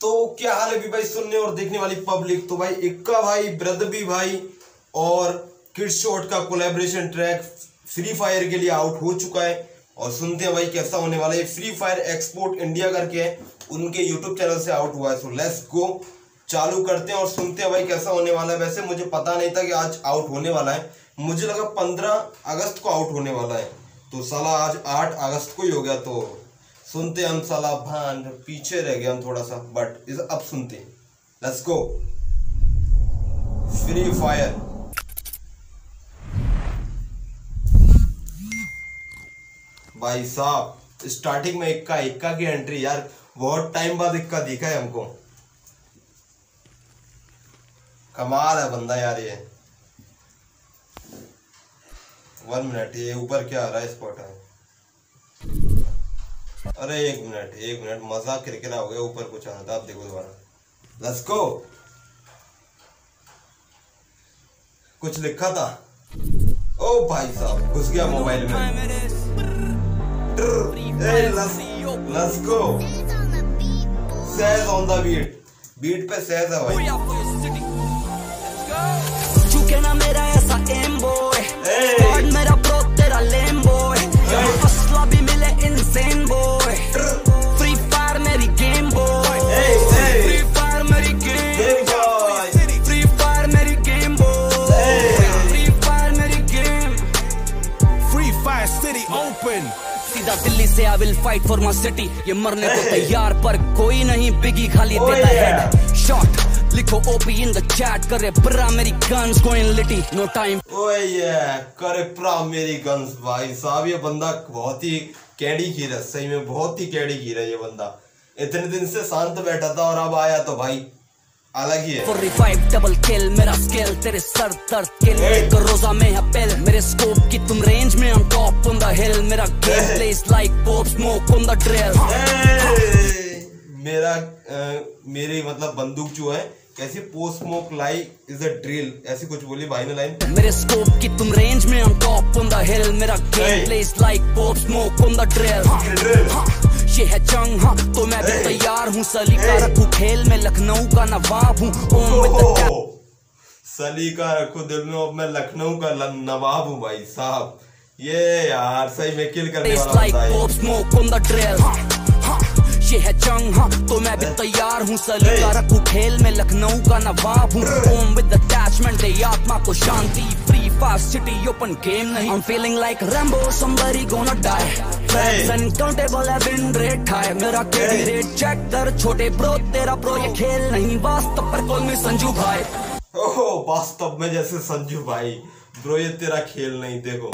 तो क्या हाल है भी भाई सुनने और देखने वाली पब्लिक? तो भाई इक्का भाई, ब्रदबी भाई और किड शॉट का कोलेब्रेशन ट्रैक फ्री फायर के लिए आउट हो चुका है। और सुनते हैं भाई कैसा होने वाला है। फ्री फायर एक्सपोर्ट इंडिया करके है। उनके यूट्यूब चैनल से आउट हुआ है। सो लेट्स गो चालू करते हैं और सुनते हैं भाई कैसा होने वाला है। वैसे मुझे पता नहीं था कि आज आउट होने वाला है। मुझे लगा पंद्रह अगस्त को आउट होने वाला है। तो साला आज आठ अगस्त को ही हो गया तो सुनते हम साला भान पीछे रह गए हम थोड़ा सा बट इस, अब सुनते लेट्स गो फ्री फायर भाई साहब स्टार्टिंग में इक्का इक्का की एंट्री यार, बहुत टाइम बाद इक्का दिखा है हमको। कमाल है बंदा यार ये। वन मिनट ये ऊपर क्या आ रहा है? स्पॉट है। अरे एक मिनट एक मिनट मज़ाक किरकिरा हो गया ऊपर कुछ आना था आप देखो दोबारा। लेट्स गो कुछ लिखा था? ओ भाई साहब घुस गया मोबाइल में। लेट्स गो सैज ऑन द बीट बीट पे सैज है भाई। Open. सीधा दिल्ली से I will fight for my city ये मरने को. तैयार पर कोई नहीं बिगी खाली Oh, देता. हेड शॉट लिखो ओपी इन द चैट करे ब्रा मेरी guns going litty no time ओए ये करे प्रा मेरी गन्स भाई साहब ये बंदा बहुत ही कैडी खीर है सही में बहुत ही कैडी खीर है ये बंदा इतने दिन से शांत बैठा था और अब आया तो भाई अलग ही है। फॉर रिवाइव डबल किल मेरा स्किल तेरे सर दर्द किल Hey. एक रोजा में है पिल मेरे स्कोप की तुम रेंज में हम टॉप ऑन द हिल मेरा game Hey. Plays like Pop Smoke on the drill मेरा मेरी मतलब बंदूक जो है कैसी post smoke lie is a drill ऐसी कुछ बोली भाई ने लाइन मेरे स्कोप की तुम रेंज में हम टॉप ऑन द हिल मेरा. Game plays like Pop Smoke on the drill. ये है जंग हाँ तो मैं भी तैयार हूँ। सलीका Hey. रखूँ खेल में लखनऊ का नवाब हूँ। ओम विद सली का रखो दिल में अब मैं लखनऊ का नवाब हूँ भाई साहब। ये यार सही में किल करने वाला ये। है जंग हाँ तो मैं भी तैयार हूँ। सलीका. रखूँ खेल में लखनऊ का नवाब हूँ। ओम विद अटैचमेंट दे आत्मा को शांति free fast city open game I'm feeling like Rambo somebody gonna die. Facts uncountable have been red high. मेरा केडी रेट चेक कर छोटे ब्रो तेरा ब्रो ये खेल नहीं वास्तव पर कॉल में संजू भाई। ओह वास्तव में जैसे संजू भाई। ब्रो ये तेरा खेल नहीं देखो।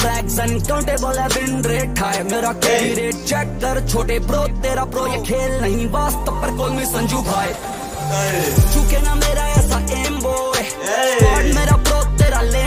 Flags uncountable have been red high. मेरा केडी रेट चेक कर छोटे ब्रो तेरा ब्रो ये खेल नहीं वास्तव पर कॉल में संजू भाई। चुके ना मेरा ऐसा एम बॉय मेरा प्रो तेरा लेम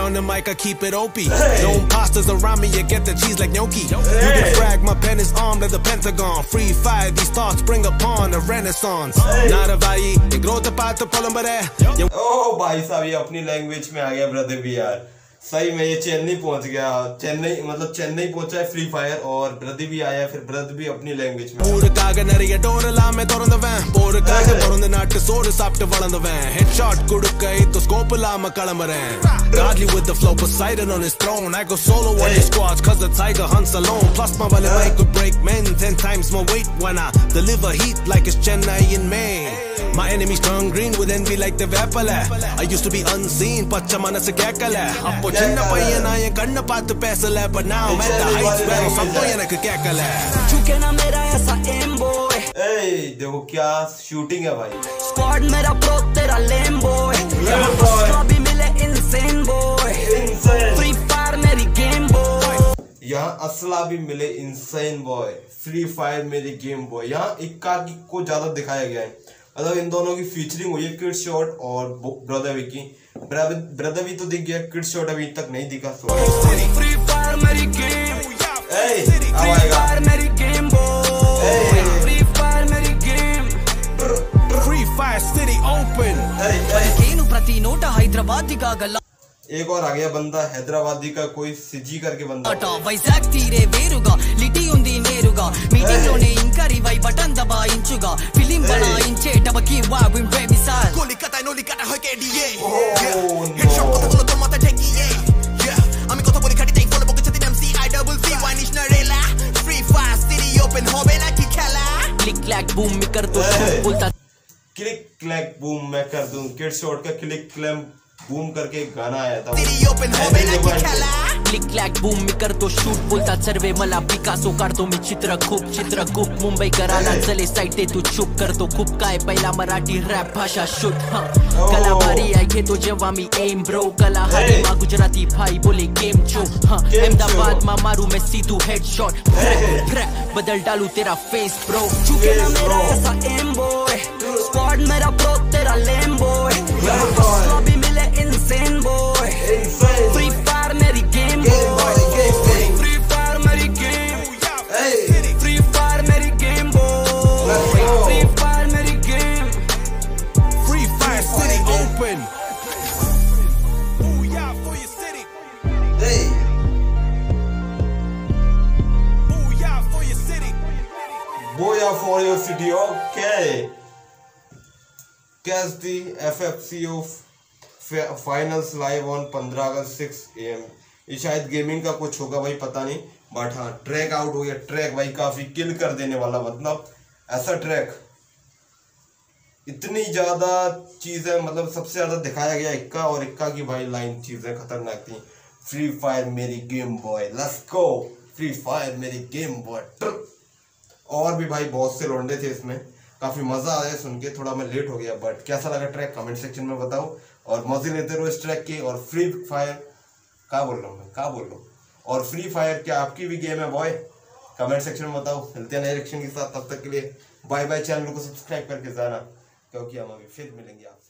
on the mic, I keep it OP. Hey. No imposters around me, you get the cheese like gnocchi. You can Hey. frag, my pen is armed at the Pentagon. Free fire, these thoughts bring upon a renaissance. Hey. Nada vai, e grota pato polambare. ओह भाई साहब ये अपनी language में आ गया brother भी यार सही में ये चेन्नई पहुंच गया चेन्नई मतलब चेन्नई पहुंचा है फ्री फायर और ब्रदर भी आया फिर ब्रदर भी अपनी लैंग्वेज में ஊருக்காக நிறைய டோர் எல்லாமே திறந்தவன் போருக்காக பிறந்த நாட்டு சோறு சாப்பிட்டு வளர்ந்தவன் ஹெட் ஷாட் கொடுக்க இப்போ ஸ்கோப் இல்லாம கிளம்புறேன் Godly with the flow, Poseidon on his throne. I go solo on his squads, cause the tiger hunts alone. Plus my valley bike could break men ten times more weight when I deliver heat like it's Chennai in May. My enemies turn green with envy like the வேப்பல I used to be unseen, பச்சை மனசு கேட்கல அப்போ சின்ன பையன் நான் என் கண்ணை பார்த்து பேசல but now I'm at the heights where சத்தம் எனக்கு கேட்கல चुके ना मेरा ऐसा एम बॉय ए देखो क्या शूटिंग है भाई स्क्वाड मेरा प्रो तेरा लेम बॉय Lame boy. भी मिले insane boy Insane. Free fire मेरी गेम बॉय यहाँ असला भी मिले इंसेन बॉय फ्री फायर मेरी गेम बॉय यहाँ इक्का की को ज्यादा दिखाया गया है अगर इन दोनों की फीचरिंग हुई है किड शॉट और ब्रदरवी की ब्रदरवी तो दिख गया किड शॉट अभी तक नहीं दिखा तो एक और आ गया बंदा हैदराबादी का कोई सिजी करके बंदा। लिटी తీరే వేరుగా Keep wild with red missile Goli katai noli kata hoike DA Headshot kotha bolo tor matha ঠেকিয়ে আমি কথা বলি খাটি তাই ফলো বকে ছাতি নাম C I double C one is Narela free fire city open হবে না কি খেলা ক্লিক ক্ল্যাক বুম মেকার তো বলতা क्लिक क्लैक बूम मैं कर दूँ किड शॉट का क्लिक क्लैम बूम करके एक गाना आया था क्लिक लॅक बूम मी करतो शूट बोलता सर्वे मला पिकासो कर तो मी चित्र खूब चित्र खूब मुंबई कराना चले साइड ते तू चुप कर तो खूब काय पहला मराठी रैप भाषा शूट हाँ। oh. कला भारी आहे तो जेव्हा मी एम ब्रो कला हरी मा गुजराती भाई बोले गेम चो हाँ। अहमदाबाद मा मारू मैं सीधू हेडशॉट बदल डालू तेरा फेस ब्रो चुके ना मेरा ऐसा एम बॉय स्क्वाड मेरा ब्रो तेरा lame boy Boya for your city. Okay. Catch the FFCO finals live on 15 अगस्त 6 am. ये शायद गेमिंग का कुछ होगा भाई, पता नहीं बट हाँ ट्रैक आउट हो गया ट्रैक भाई काफ़ी किल कर देने वाला मतलब ऐसा ट्रैक इतनी ज़्यादा चीज़ें मतलब सबसे ज़्यादा दिखाया गया इक्का और इक्का की भाई लाइन चीज़ें खतरनाक थी फ्री फायर मेरी game boy let's go free fire मेरी गेम बॉय और भी भाई बहुत से लौंडे थे इसमें। काफ़ी मज़ा आया सुन के, थोड़ा मैं लेट हो गया बट कैसा लगा ट्रैक कमेंट सेक्शन में बताओ। और मज़े लेते रहो इस ट्रैक के, और फ्री फायर क्या बोल रहा हूँ मैं? क्या बोल रहा हूँ? और फ्री फायर क्या आपकी भी गेम है बॉय कमेंट सेक्शन में बताओ। मिलते हैं नए रिएक्शन के साथ, तब तक के लिए बाय बाय चैनल को सब्सक्राइब करके जाना, क्योंकि हम अभी फिर मिलेंगे आपसे।